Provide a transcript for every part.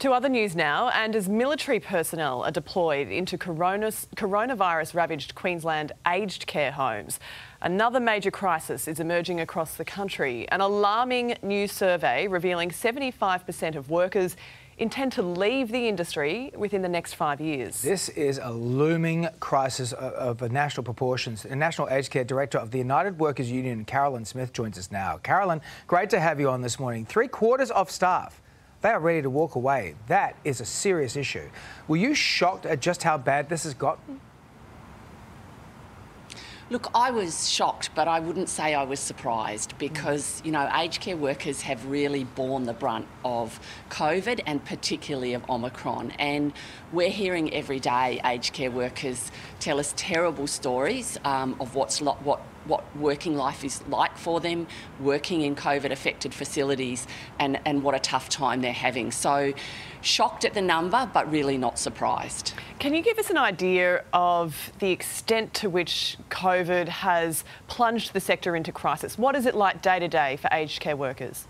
To other news now, and as military personnel are deployed into coronavirus ravaged Queensland aged care homes, another major crisis is emerging across the country. An alarming new survey revealing 75% of workers intend to leave the industry within the next five years. This is a looming crisis of, national proportions. The National Aged Care Director of the United Workers Union, Carolyn Smith, joins us now. Carolyn, great to have you on this morning. Three quarters of staff they are ready to walk away. That is a serious issue. Were you shocked at just how bad this has gotten? Look, I was shocked, but I wouldn't say I was surprised because, you know, aged care workers have really borne the brunt of COVID and particularly of Omicron. And we're hearing every day aged care workers tell us terrible stories um, of what's what what working life is like for them, working in COVID affected facilities, and, and what a tough time they're having. So, shocked at the number, but really not surprised. Can you give us an idea of the extent to which COVID has plunged the sector into crisis? What is it like day to day for aged care workers?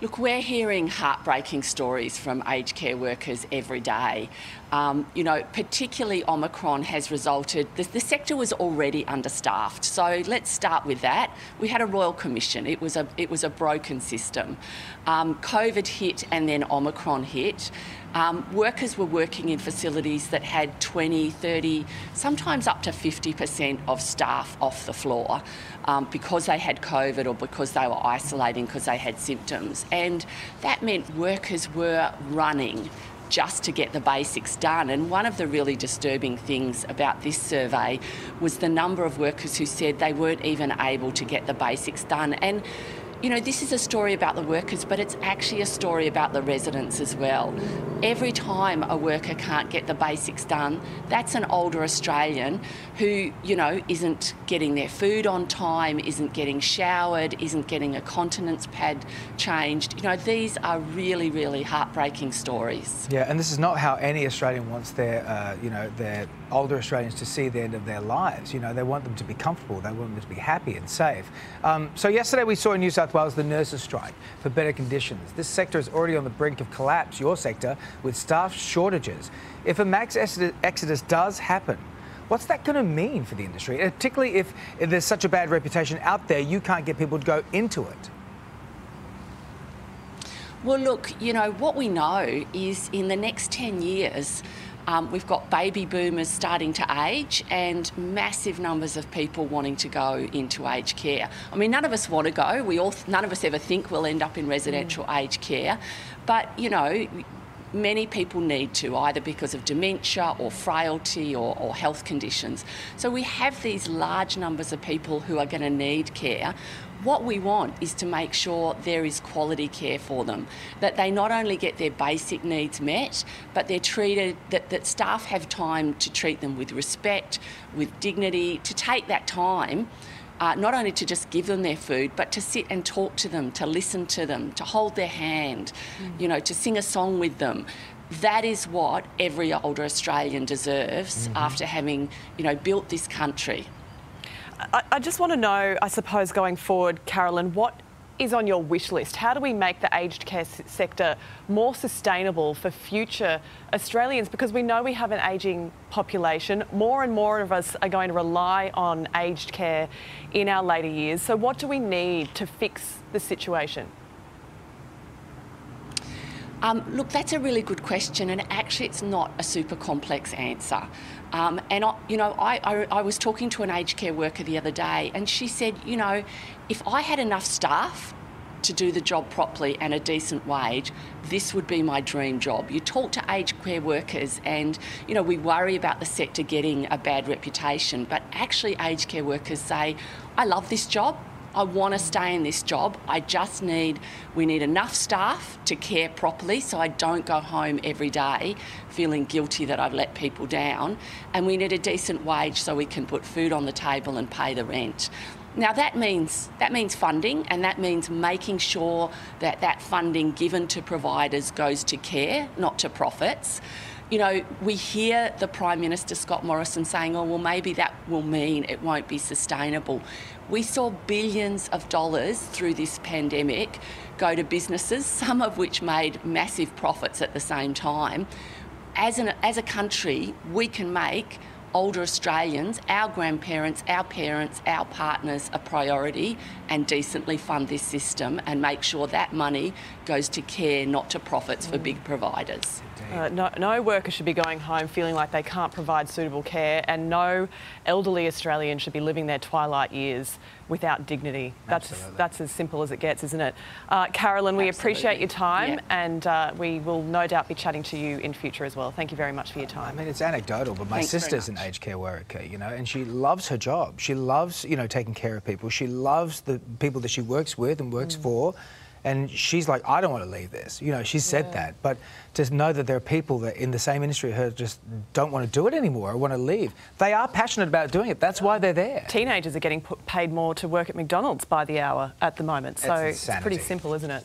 Look, we're hearing heartbreaking stories from aged care workers every day. Um, you know, particularly Omicron has resulted, the, the, sector was already understaffed. So let's start with that. We had a Royal Commission, it was a, it was a broken system. Um, COVID hit and then Omicron hit. Um, workers were working in facilities that had 20, 30, sometimes up to 50% of staff off the floor um, because they had COVID or because they were isolating because they had symptoms. And that meant workers were running just to get the basics done. And one of the really disturbing things about this survey was the number of workers who said they weren't even able to get the basics done. And you know, this is a story about the workers, but it's actually a story about the residents as well. Every time a worker can't get the basics done, that's an older Australian who, you know, isn't getting their food on time, isn't getting showered, isn't getting a continence pad changed. You know, these are really, really heartbreaking stories. Yeah, and this is not how any Australian wants their, uh, you know, their older Australians to see the end of their lives. You know, they want them to be comfortable, they want them to be happy and safe. Um, so yesterday we saw in New South South Wales the nurses strike for better conditions. This sector is already on the brink of collapse, your sector, with staff shortages. If a max exodus does happen, what's that going to mean for the industry? particularly if, if there's such a bad reputation out there, you can't get people to go into it. Well, look, you know, what we know is in the next 10 years, um, we've got baby boomers starting to age and massive numbers of people wanting to go into aged care. I mean, none of us want to go. We all, none of us ever think we'll end up in residential mm. aged care. But, you know, many people need to, either because of dementia or frailty or, or, health conditions. So we have these large numbers of people who are going to need care. What we want is to make sure there is quality care for them, that they not only get their basic needs met, but they're treated, that, that staff have time to treat them with respect, with dignity, to take that time. Uh, not only to just give them their food, but to sit and talk to them, to listen to them, to hold their hand, mm. you know, to sing a song with them. That is what every older Australian deserves mm-hmm. after having, you know, built this country. I, I just want to know, I suppose, going forward, Carolyn, what is on your wish list? How do we make the aged care sector more sustainable for future Australians? Because we know we have an ageing population. More and more of us are going to rely on aged care in our later years. So, what do we need to fix the situation? Um, look, that's a really good question, and actually, it's not a super complex answer. Um, and I, you know, I, I, I, was talking to an aged care worker the other day, and she said, you know, if I had enough staff to do the job properly and a decent wage, this would be my dream job. You talk to aged care workers, and you know, we worry about the sector getting a bad reputation, but actually, aged care workers say, I love this job. I want to stay in this job. I just need, we need enough staff to care properly so I don't go home every day feeling guilty that I've let people down. And we need a decent wage so we can put food on the table and pay the rent. Now that means that means funding, and that means making sure that that funding given to providers goes to care, not to profits you know, we hear the Prime Minister Scott Morrison saying, oh, well, maybe that will mean it won't be sustainable. We saw billions of dollars through this pandemic go to businesses, some of which made massive profits at the same time. As, an, as a country, we can make older Australians, our grandparents, our parents, our partners a priority and decently fund this system and make sure that money goes to care, not to profits for big providers. Uh, no, no worker should be going home feeling like they can't provide suitable care, and no elderly Australian should be living their twilight years without dignity. That's Absolutely. that's as simple as it gets, isn't it? Uh, Carolyn, we appreciate your time, Yeah. and uh, we will no doubt be chatting to you in future as well. Thank you very much for your time. I time. mean, it's anecdotal, but my Thanks sister's an much. aged care worker, you know, and she loves her job. She loves, you know, taking care of people. She loves the people that she works with and Mm. works for. And she's like, I don't want to leave this. You know, she said that. But to know that there are people that in the same industry her just don't want to do it anymore or want to leave. They are passionate about doing it. That's why they're there. Teenagers are getting put, paid more to work at McDonald's by the hour at the moment, so That's it's pretty simple, isn't it?